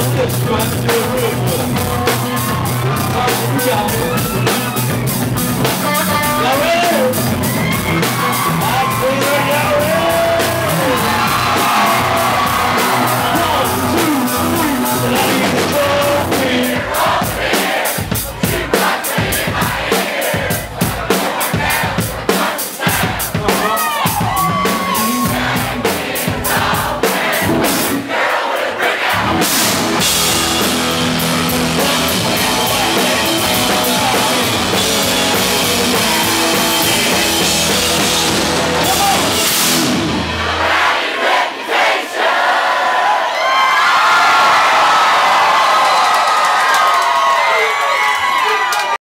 destructive